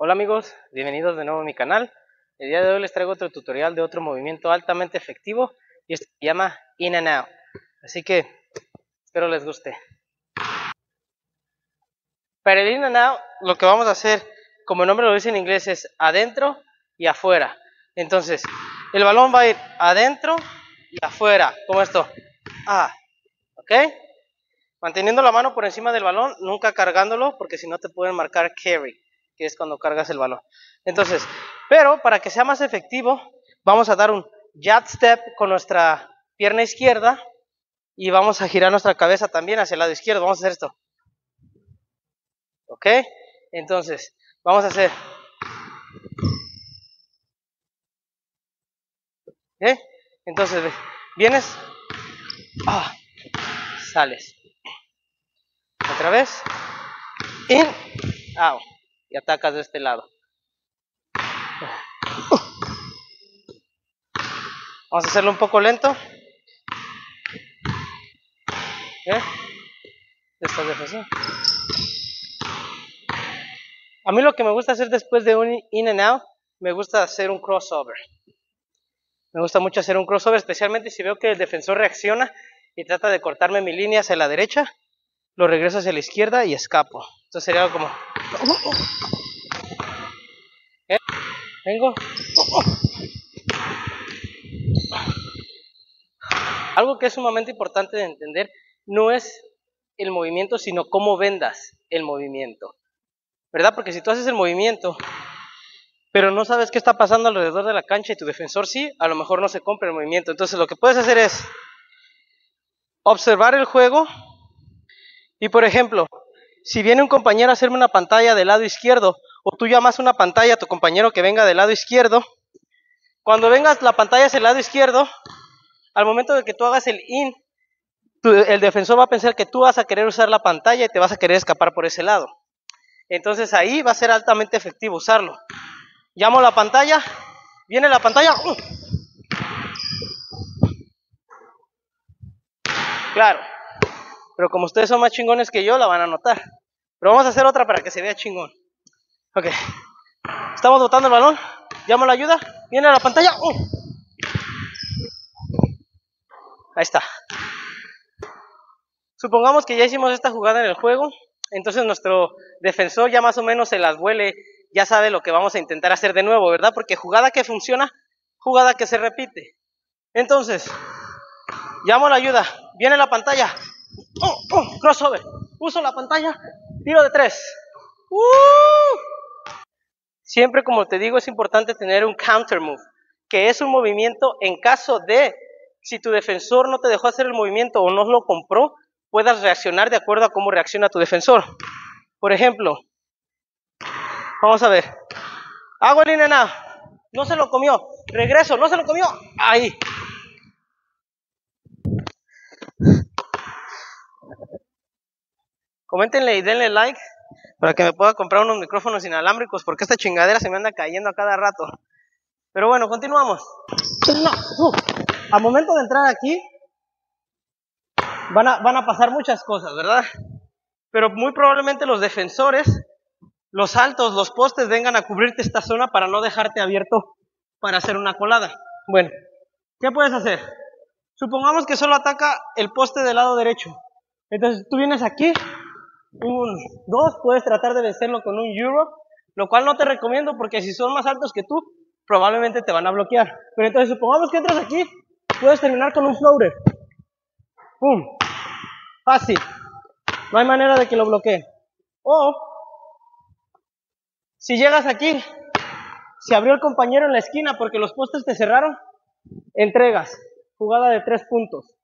Hola amigos, bienvenidos de nuevo a mi canal. El día de hoy les traigo otro tutorial de otro movimiento altamente efectivo y este se llama In and Out. Así que espero les guste. Para el In and Out lo que vamos a hacer, como el nombre lo dice en inglés, es adentro y afuera. Entonces, el balón va a ir adentro y afuera, como esto. Ah, ¿ok? Manteniendo la mano por encima del balón, nunca cargándolo porque si no te pueden marcar carry que es cuando cargas el balón. Entonces, pero para que sea más efectivo, vamos a dar un jab step con nuestra pierna izquierda y vamos a girar nuestra cabeza también hacia el lado izquierdo. Vamos a hacer esto. ¿Ok? Entonces, vamos a hacer... ¿Eh? Entonces, vienes, ah, sales. Otra vez, in, out y atacas de este lado. Vamos a hacerlo un poco lento. ¿Eh? Esta A mí lo que me gusta hacer después de un in and out, me gusta hacer un crossover. Me gusta mucho hacer un crossover, especialmente si veo que el defensor reacciona y trata de cortarme mi línea hacia la derecha, lo regreso hacia la izquierda y escapo. Entonces sería como... ¿Eh? Vengo. Algo que es sumamente importante de entender no es el movimiento, sino cómo vendas el movimiento. ¿Verdad? Porque si tú haces el movimiento, pero no sabes qué está pasando alrededor de la cancha y tu defensor sí, a lo mejor no se compra el movimiento. Entonces lo que puedes hacer es observar el juego y, por ejemplo, si viene un compañero a hacerme una pantalla del lado izquierdo, o tú llamas una pantalla a tu compañero que venga del lado izquierdo, cuando vengas la pantalla hacia el lado izquierdo, al momento de que tú hagas el in, el defensor va a pensar que tú vas a querer usar la pantalla y te vas a querer escapar por ese lado. Entonces ahí va a ser altamente efectivo usarlo. Llamo la pantalla, viene la pantalla. ¡uh! Claro, pero como ustedes son más chingones que yo, la van a notar. Pero vamos a hacer otra para que se vea chingón. Ok. Estamos botando el balón. Llamo la ayuda. Viene a la pantalla. ¡uh! Ahí está. Supongamos que ya hicimos esta jugada en el juego. Entonces nuestro defensor ya más o menos se las vuele. Ya sabe lo que vamos a intentar hacer de nuevo, ¿verdad? Porque jugada que funciona, jugada que se repite. Entonces, llamo la ayuda. Viene la pantalla. Oh, oh, crossover. Uso la pantalla. Tiro de tres. Uh. Siempre, como te digo, es importante tener un counter move, que es un movimiento en caso de, si tu defensor no te dejó hacer el movimiento o no lo compró, puedas reaccionar de acuerdo a cómo reacciona tu defensor. Por ejemplo, vamos a ver. Hago el in No se lo comió. Regreso. No se lo comió. Ahí. Coméntenle y denle like para que me pueda comprar unos micrófonos inalámbricos porque esta chingadera se me anda cayendo a cada rato. Pero bueno, continuamos. Uh, al momento de entrar aquí van a, van a pasar muchas cosas, ¿verdad? Pero muy probablemente los defensores, los altos, los postes vengan a cubrirte esta zona para no dejarte abierto para hacer una colada. Bueno, ¿qué puedes hacer? Supongamos que solo ataca el poste del lado derecho. Entonces tú vienes aquí un 2, puedes tratar de vencerlo con un euro, lo cual no te recomiendo porque si son más altos que tú, probablemente te van a bloquear. Pero entonces supongamos que entras aquí, puedes terminar con un floater. ¡Pum! Fácil. No hay manera de que lo bloquee. O, si llegas aquí, se abrió el compañero en la esquina porque los postes te cerraron, entregas. Jugada de tres puntos.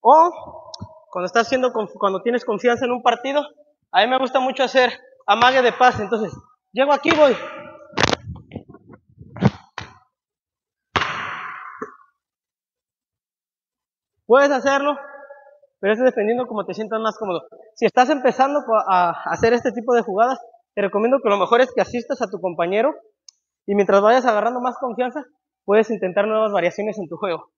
O cuando estás haciendo, cuando tienes confianza en un partido, a mí me gusta mucho hacer amague de paz. Entonces, llego aquí, voy. Puedes hacerlo, pero es dependiendo como te sientas más cómodo. Si estás empezando a hacer este tipo de jugadas, te recomiendo que lo mejor es que asistas a tu compañero y mientras vayas agarrando más confianza, puedes intentar nuevas variaciones en tu juego.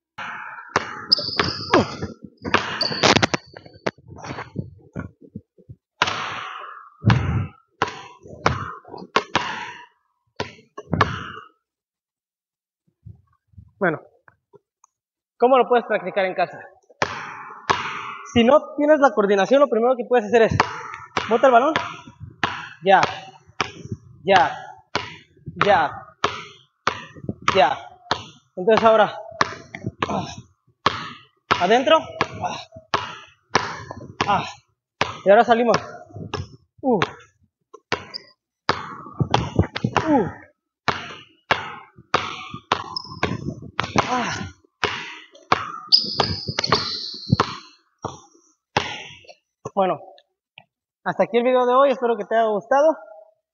Bueno, ¿cómo lo puedes practicar en casa? Si no tienes la coordinación, lo primero que puedes hacer es, bota el balón, ya, ya, ya, ya. Entonces ahora, ah, adentro, y ahora salimos. Uh, uh, ah. Bueno, hasta aquí el video de hoy, espero que te haya gustado.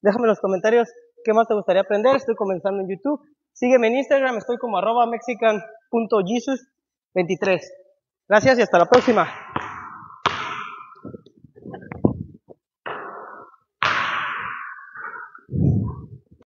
Déjame en los comentarios qué más te gustaría aprender, estoy comenzando en YouTube. Sígueme en Instagram, estoy como arroba mexican.jesus23. Gracias y hasta la próxima.